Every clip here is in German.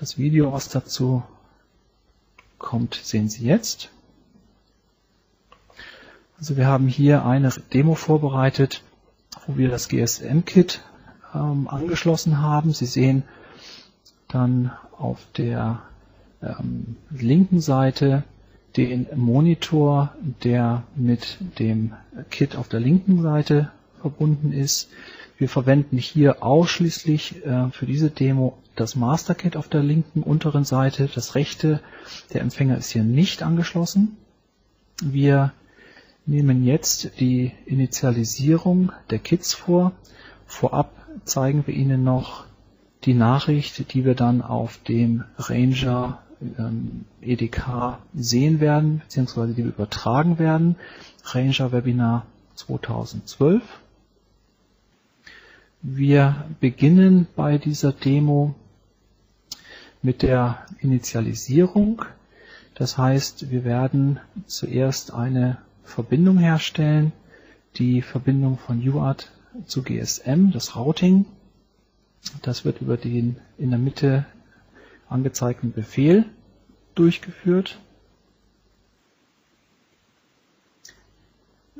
Das Video, was dazu kommt, sehen Sie jetzt. Also wir haben hier eine Demo vorbereitet, wo wir das GSM-Kit ähm, angeschlossen haben. Sie sehen dann auf der ähm, linken Seite den Monitor, der mit dem Kit auf der linken Seite verbunden ist. Wir verwenden hier ausschließlich äh, für diese Demo das Master Kit auf der linken unteren Seite. Das rechte, der Empfänger ist hier nicht angeschlossen. Wir nehmen jetzt die Initialisierung der Kits vor. Vorab zeigen wir Ihnen noch die Nachricht, die wir dann auf dem Ranger ähm, EDK sehen werden, beziehungsweise die wir übertragen werden. Ranger Webinar 2012. Wir beginnen bei dieser Demo mit der Initialisierung. Das heißt, wir werden zuerst eine Verbindung herstellen, die Verbindung von UART zu GSM, das Routing. Das wird über den in der Mitte angezeigten Befehl durchgeführt.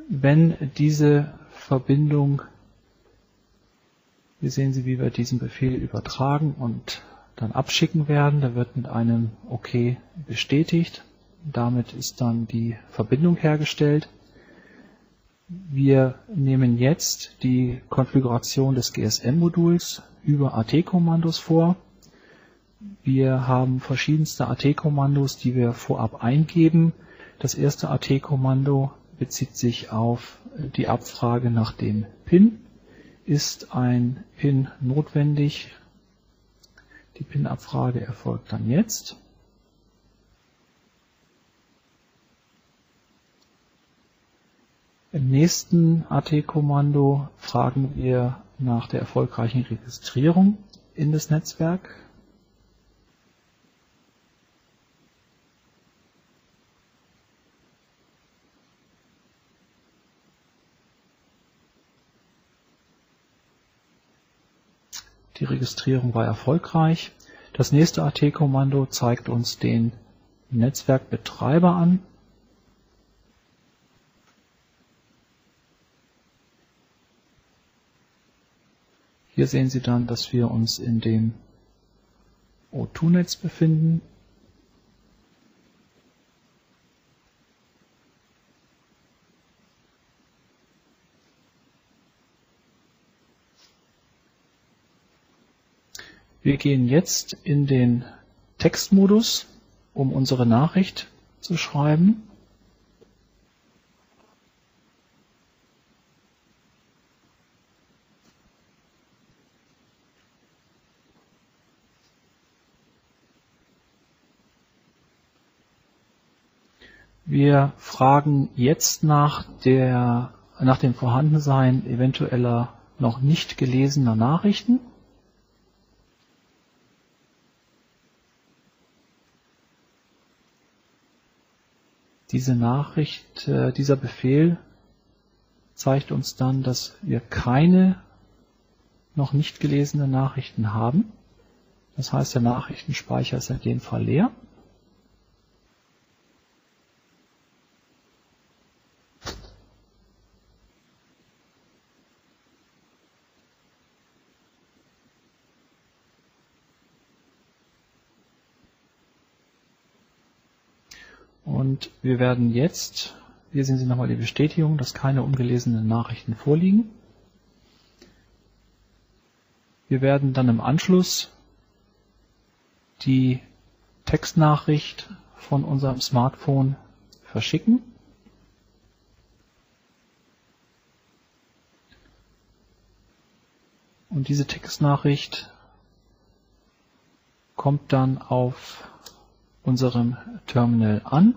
Wenn diese Verbindung, hier sehen Sie, wie wir diesen Befehl übertragen und dann abschicken werden, da wird mit einem OK bestätigt. Damit ist dann die Verbindung hergestellt. Wir nehmen jetzt die Konfiguration des GSM-Moduls über AT-Kommandos vor. Wir haben verschiedenste AT-Kommandos, die wir vorab eingeben. Das erste AT-Kommando bezieht sich auf die Abfrage nach dem PIN. Ist ein PIN notwendig? Die PIN-Abfrage erfolgt dann jetzt. Im nächsten AT-Kommando fragen wir nach der erfolgreichen Registrierung in das Netzwerk. Registrierung war erfolgreich. Das nächste AT-Kommando zeigt uns den Netzwerkbetreiber an. Hier sehen Sie dann, dass wir uns in dem O2-Netz befinden. Wir gehen jetzt in den Textmodus, um unsere Nachricht zu schreiben. Wir fragen jetzt nach, der, nach dem Vorhandensein eventueller noch nicht gelesener Nachrichten. Diese Nachricht, äh, dieser Befehl zeigt uns dann, dass wir keine noch nicht gelesenen Nachrichten haben. Das heißt, der Nachrichtenspeicher ist in dem Fall leer. Und wir werden jetzt, hier sehen Sie nochmal die Bestätigung, dass keine ungelesenen Nachrichten vorliegen. Wir werden dann im Anschluss die Textnachricht von unserem Smartphone verschicken. Und diese Textnachricht kommt dann auf unserem Terminal an.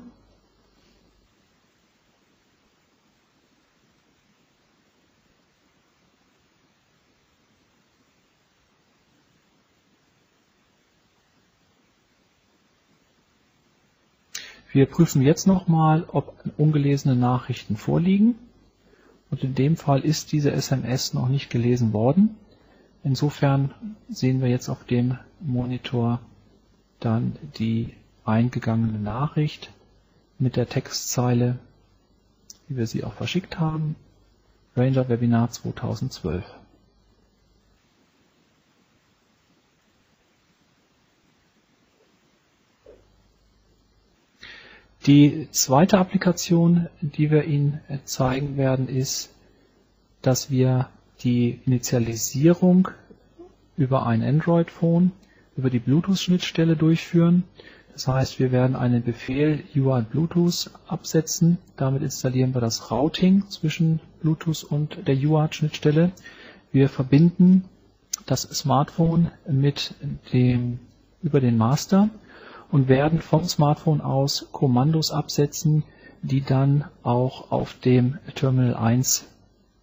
Wir prüfen jetzt nochmal, ob ungelesene Nachrichten vorliegen. Und in dem Fall ist diese SMS noch nicht gelesen worden. Insofern sehen wir jetzt auf dem Monitor dann die eingegangene Nachricht mit der Textzeile, wie wir sie auch verschickt haben. Ranger Webinar 2012. Die zweite Applikation, die wir Ihnen zeigen werden, ist, dass wir die Initialisierung über ein Android-Phone, über die Bluetooth-Schnittstelle durchführen. Das heißt, wir werden einen Befehl UART Bluetooth absetzen. Damit installieren wir das Routing zwischen Bluetooth und der UART-Schnittstelle. Wir verbinden das Smartphone mit dem, über den Master und werden vom Smartphone aus Kommandos absetzen, die dann auch auf dem Terminal 1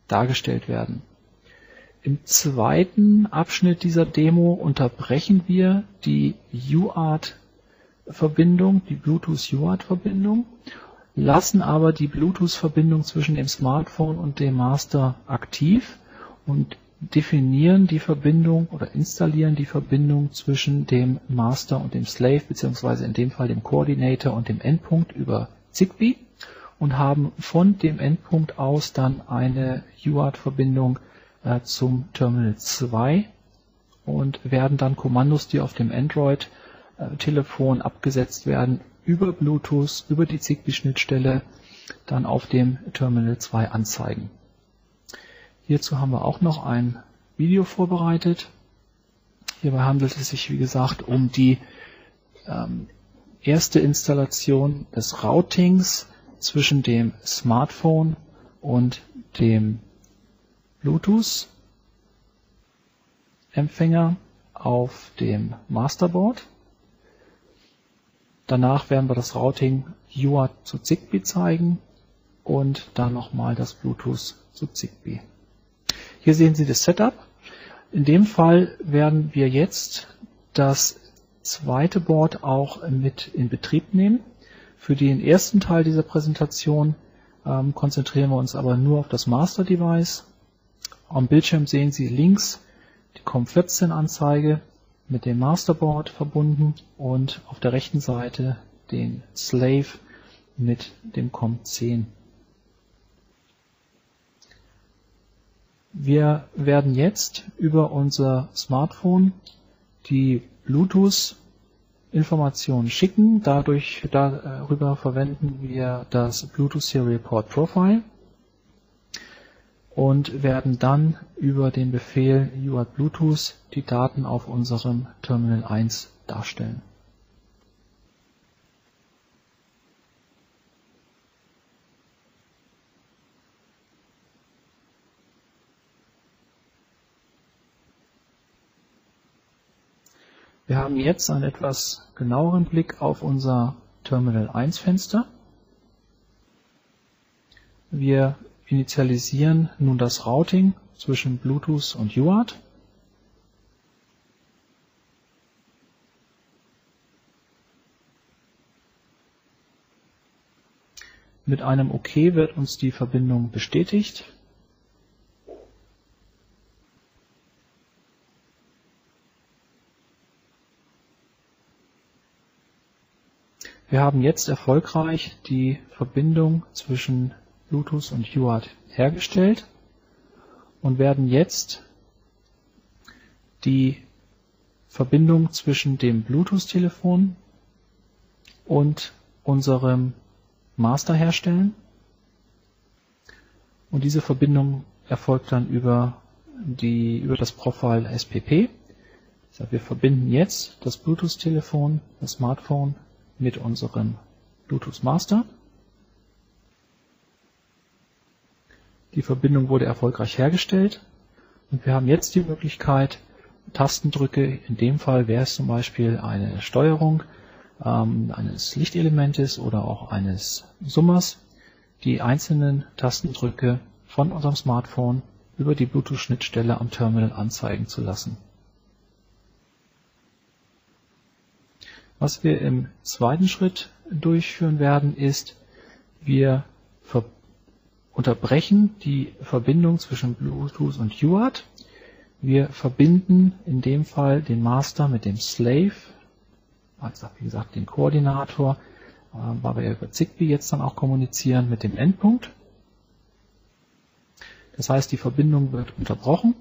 dargestellt werden. Im zweiten Abschnitt dieser Demo unterbrechen wir die UART-Verbindung, die Bluetooth-UART-Verbindung, lassen aber die Bluetooth-Verbindung zwischen dem Smartphone und dem Master aktiv und definieren die Verbindung oder installieren die Verbindung zwischen dem Master und dem Slave, beziehungsweise in dem Fall dem Coordinator und dem Endpunkt über Zigbee und haben von dem Endpunkt aus dann eine UART-Verbindung äh, zum Terminal 2 und werden dann Kommandos, die auf dem Android-Telefon abgesetzt werden, über Bluetooth, über die Zigbee-Schnittstelle dann auf dem Terminal 2 anzeigen. Hierzu haben wir auch noch ein Video vorbereitet. Hierbei handelt es sich, wie gesagt, um die ähm, erste Installation des Routings zwischen dem Smartphone und dem Bluetooth-Empfänger auf dem Masterboard. Danach werden wir das Routing UART zu Zigbee zeigen und dann nochmal das Bluetooth zu Zigbee. Hier sehen Sie das Setup. In dem Fall werden wir jetzt das zweite Board auch mit in Betrieb nehmen. Für den ersten Teil dieser Präsentation ähm, konzentrieren wir uns aber nur auf das Master Device. Am Bildschirm sehen Sie links die COM14-Anzeige mit dem Masterboard verbunden und auf der rechten Seite den Slave mit dem COM10. Wir werden jetzt über unser Smartphone die Bluetooth-Informationen schicken. Dadurch, darüber verwenden wir das Bluetooth Serial Port Profile und werden dann über den Befehl UART Bluetooth die Daten auf unserem Terminal 1 darstellen. Wir haben jetzt einen etwas genaueren Blick auf unser Terminal 1 Fenster. Wir initialisieren nun das Routing zwischen Bluetooth und UART. Mit einem OK wird uns die Verbindung bestätigt. Wir haben jetzt erfolgreich die Verbindung zwischen Bluetooth und UART hergestellt und werden jetzt die Verbindung zwischen dem Bluetooth-Telefon und unserem Master herstellen. Und diese Verbindung erfolgt dann über, die, über das Profile SPP. wir verbinden jetzt das Bluetooth-Telefon, das Smartphone mit unserem Bluetooth Master. Die Verbindung wurde erfolgreich hergestellt und wir haben jetzt die Möglichkeit, Tastendrücke, in dem Fall wäre es zum Beispiel eine Steuerung ähm, eines Lichtelementes oder auch eines Summers, die einzelnen Tastendrücke von unserem Smartphone über die Bluetooth-Schnittstelle am Terminal anzeigen zu lassen. Was wir im zweiten Schritt durchführen werden, ist, wir unterbrechen die Verbindung zwischen Bluetooth und UART. Wir verbinden in dem Fall den Master mit dem Slave als wie gesagt den Koordinator, äh, weil wir über Zigbee jetzt dann auch kommunizieren mit dem Endpunkt. Das heißt, die Verbindung wird unterbrochen.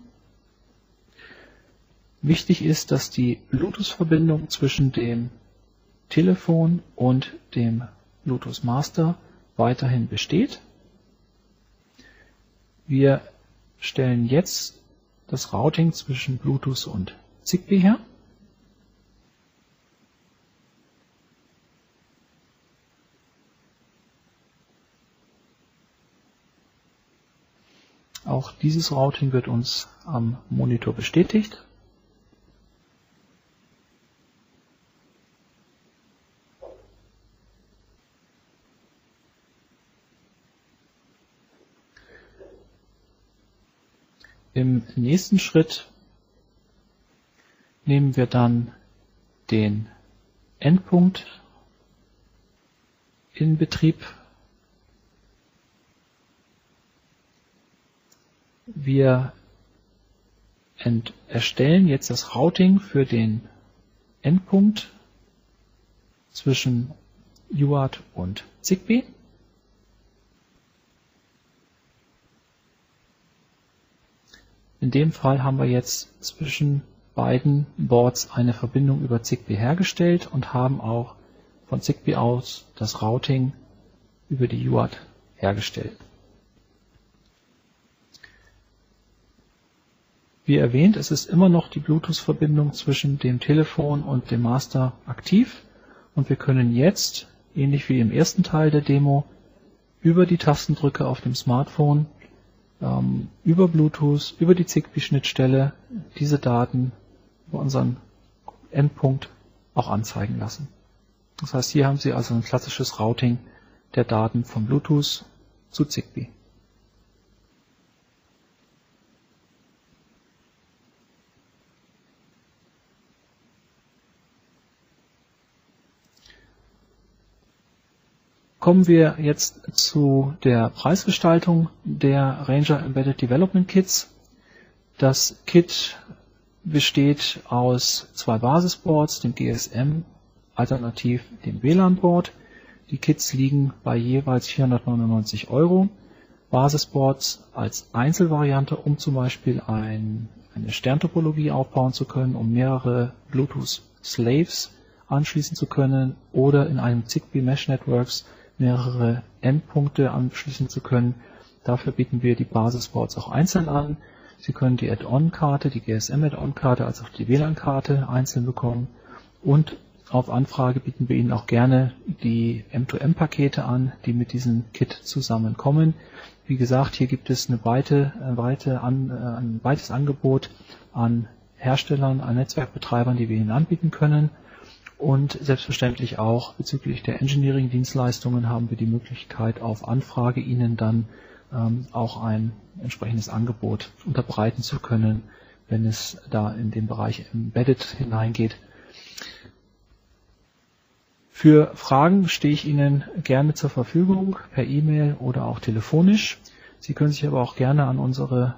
Wichtig ist, dass die Bluetooth-Verbindung zwischen dem Telefon und dem Bluetooth Master weiterhin besteht. Wir stellen jetzt das Routing zwischen Bluetooth und Zigbee her. Auch dieses Routing wird uns am Monitor bestätigt. Im nächsten Schritt nehmen wir dann den Endpunkt in Betrieb. Wir erstellen jetzt das Routing für den Endpunkt zwischen UART und Zigbee. In dem Fall haben wir jetzt zwischen beiden Boards eine Verbindung über Zigbee hergestellt und haben auch von Zigbee aus das Routing über die UART hergestellt. Wie erwähnt, es ist immer noch die Bluetooth-Verbindung zwischen dem Telefon und dem Master aktiv und wir können jetzt, ähnlich wie im ersten Teil der Demo, über die Tastendrücke auf dem Smartphone ähm, über Bluetooth, über die Zigbee-Schnittstelle diese Daten über unseren Endpunkt auch anzeigen lassen. Das heißt, hier haben Sie also ein klassisches Routing der Daten von Bluetooth zu Zigbee. Kommen wir jetzt zu der Preisgestaltung der Ranger Embedded Development Kits. Das Kit besteht aus zwei Basisboards, dem GSM alternativ dem WLAN-Board. Die Kits liegen bei jeweils 499 Euro. Basisboards als Einzelvariante, um zum Beispiel ein, eine Sterntopologie aufbauen zu können, um mehrere Bluetooth Slaves anschließen zu können oder in einem Zigbee Mesh Networks mehrere Endpunkte anschließen zu können. Dafür bieten wir die Basisboards auch einzeln an. Sie können die Add-on-Karte, die GSM-Add-on-Karte, als auch die WLAN-Karte einzeln bekommen. Und auf Anfrage bieten wir Ihnen auch gerne die M2M-Pakete an, die mit diesem Kit zusammenkommen. Wie gesagt, hier gibt es eine weite, weite an, ein weites Angebot an Herstellern, an Netzwerkbetreibern, die wir Ihnen anbieten können. Und selbstverständlich auch bezüglich der Engineering-Dienstleistungen haben wir die Möglichkeit, auf Anfrage Ihnen dann ähm, auch ein entsprechendes Angebot unterbreiten zu können, wenn es da in den Bereich Embedded hineingeht. Für Fragen stehe ich Ihnen gerne zur Verfügung, per E-Mail oder auch telefonisch. Sie können sich aber auch gerne an unsere